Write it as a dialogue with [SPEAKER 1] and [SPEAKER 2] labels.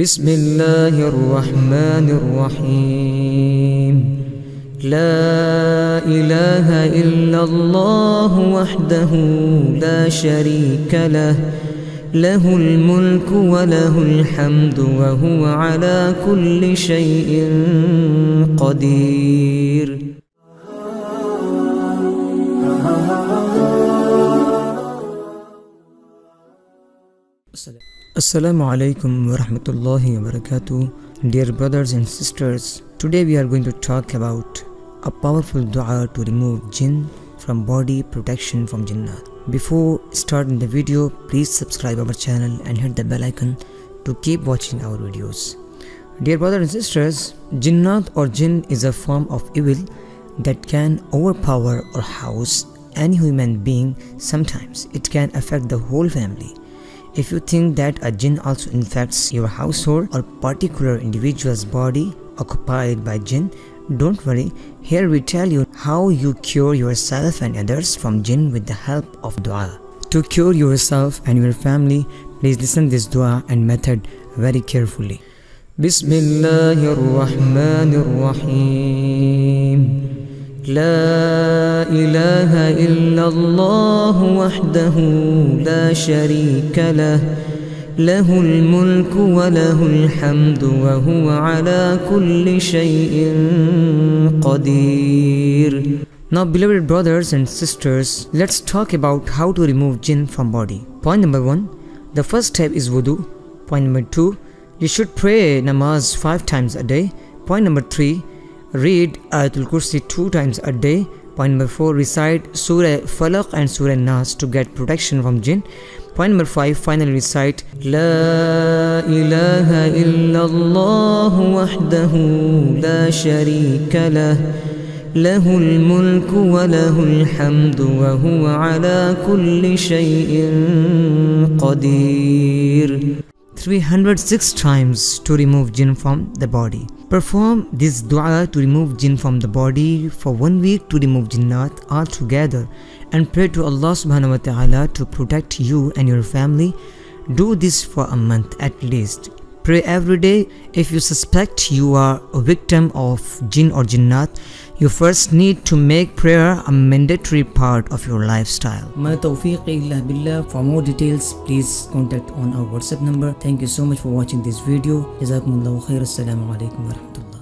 [SPEAKER 1] بسم الله الرحمن الرحيم. لا إله إلا الله وحده لا شريك له. له الملك وله الحمد وهو على كل شيء قدير. Assalamu alaikum wa rahmatullahi wa barakatuh. Dear brothers and sisters, today we are going to talk about a powerful dua to remove jinn from body protection from jinnat. Before starting the video, please subscribe our channel and hit the bell icon to keep watching our videos. Dear brothers and sisters, jinnat or jinn is a form of evil that can overpower or house any human being. Sometimes it can affect the whole family. If you think that a jinn also infects your household or particular individual's body occupied by jinn, don't worry, here we tell you how you cure yourself and others from jinn with the help of dua. To cure yourself and your family, please listen this dua and method very carefully. Bismillahir Rahmanir Rahim. لا إله إلا الله وحده لا شريك له له الملك وله الحمد وهو على كل شيء قدير Now beloved brothers and sisters, let's talk about how to remove jinn from body. Point number 1. The first step is wudu. Point number 2. You should pray namaz 5 times a day. Point number 3. Read Ayatul Kursi 2 times a day. Point number 4. Recite Surah Falaq and Surah Nas to get protection from jinn. Point number 5. Finally recite La ilaha illallah wahdahu la sharika lah له الملك وله الحمد وهو على كل شيء قدير 306 times to remove jinn from the body. Perform this dua to remove jinn from the body for one week to remove jinnat altogether and pray to Allah subhanahu wa ta'ala to protect you and your family. Do this for a month at least. Pray every day. If you suspect you are a victim of jinn or jinnat, you first need to make prayer a mandatory part of your lifestyle.
[SPEAKER 2] Billah. For more details, please contact on our WhatsApp number. Thank you so much for watching this video. Jazakumullahu khair. Wa rahmatullah.